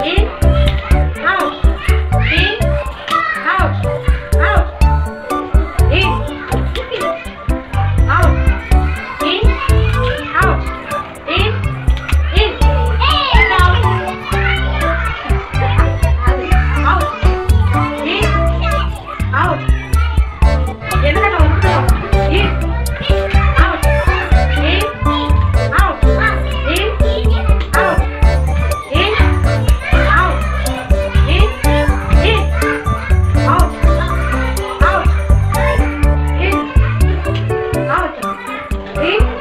It's ¿Sí?